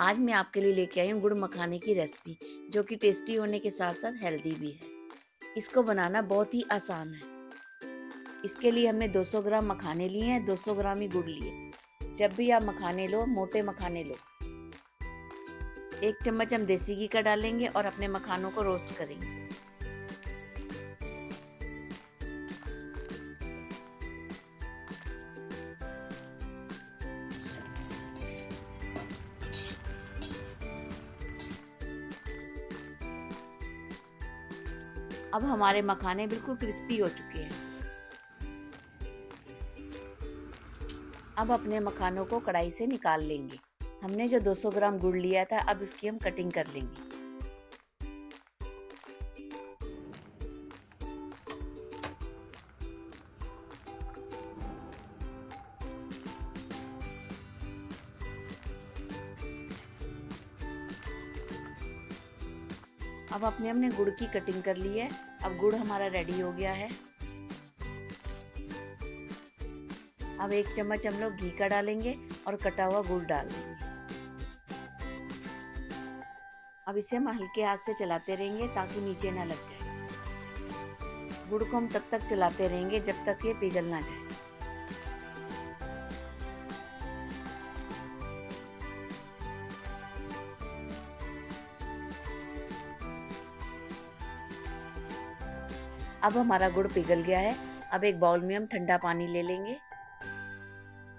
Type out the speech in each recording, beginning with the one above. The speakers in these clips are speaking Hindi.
आज मैं आपके लिए लेके आई हूँ गुड़ मखाने की रेसिपी जो कि टेस्टी होने के साथ साथ हेल्दी भी है। इसको बनाना बहुत ही आसान है। इसके लिए हमने 200 ग्राम मखाने लिए हैं 200 ग्राम ही गुड़ लिए। जब भी आप मखाने लो, मोटे मखाने लो। एक चम्मच हम देसी घी का डालेंगे और अपने मखानों को रोस्ट करेंगे। अब हमारे मखाने बिल्कुल क्रिस्पी हो चुके हैं। अब अपने मखानों को कढ़ाई से निकाल लेंगे। हमने जो 200 ग्राम गुड़ लिया था, अब उसकी हम कटिंग कर लेंगे। अब अपने हमने गुड़ की कटिंग कर ली है। अब गुड़ हमारा रेडी हो गया है। अब एक चम्मच हम लोग घी का डालेंगे और कटा हुआ गुड़ डाल देंगे। अब इसे हम हल्के हाथ से चलाते रहेंगे ताकि नीचे ना लग जाए। गुड़ को हम तब तक तक चलाते रहेंगे जब तक ये पिघल ना जाए। अब हमारा गुड़ पिघल गया है। अब एक बाउल में हम ठंडा पानी ले लेंगे।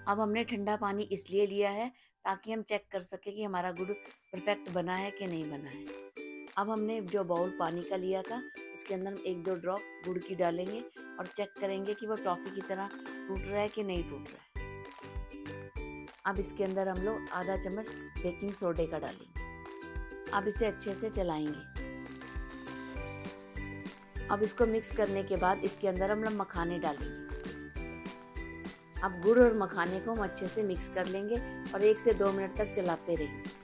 अब हमने ठंडा पानी इसलिए लिया है ताकि हम चेक कर सकें कि हमारा गुड़ परफेक्ट बना है कि नहीं बना है। अब हमने जो बाउल पानी का लिया था, उसके अंदर हम एक दो ड्रॉप गुड़ की डालेंगे और चेक करेंगे कि वो टॉफ़ी की तरह टूट रहा है कि नहीं टूट रहा है। अब इसके अंदर हम लोग आधा चम्मच बेकिंग सोडे का डालेंगे। अब इसे अच्छे से चलाएँगे। अब इसको मिक्स करने के बाद इसके अंदर हम लोग मखाने डालेंगे। अब गुड़ और मखाने को हम अच्छे से मिक्स कर लेंगे और एक से दो मिनट तक चलाते रहेंगे।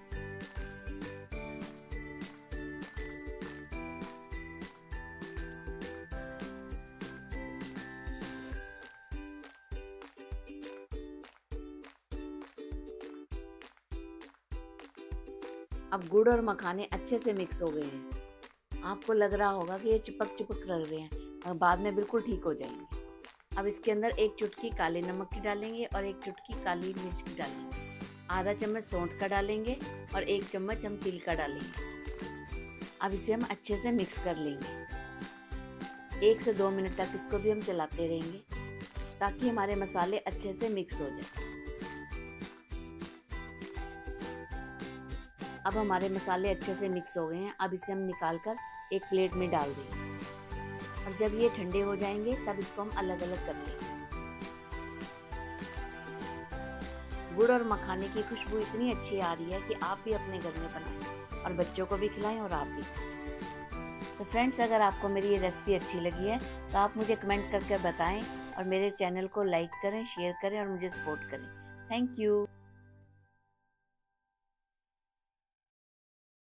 अब गुड़ और मखाने अच्छे से मिक्स हो गए हैं। आपको लग रहा होगा कि ये चिपक चिपक लग रहे हैं, और बाद में बिल्कुल ठीक हो जाएँगे। अब इसके अंदर एक चुटकी काले नमक की डालेंगे और एक चुटकी काली मिर्च की डालेंगे। आधा चम्मच सौंठ का डालेंगे और एक चम्मच हम तिल का डालेंगे। अब इसे हम अच्छे से मिक्स कर लेंगे। एक से दो मिनट तक इसको भी हम चलाते रहेंगे, ताकि हमारे मसाले अच्छे से मिक्स हो जाए। अब हमारे मसाले अच्छे से मिक्स हो गए हैं। अब इसे हम निकाल कर एक प्लेट में डाल देंगे और जब ये ठंडे हो जाएँगे, तब इसको हम अलग अलग कर लेंगे। गुड़ और मखाने की खुशबू इतनी अच्छी आ रही है कि आप भी अपने घर में बनाएँ और बच्चों को भी खिलाएँ और आप भी। तो फ्रेंड्स, अगर आपको मेरी ये रेसिपी अच्छी लगी है तो आप मुझे कमेंट करके बताएँ और मेरे चैनल को लाइक करें, शेयर करें और मुझे सपोर्ट करें। Thank you.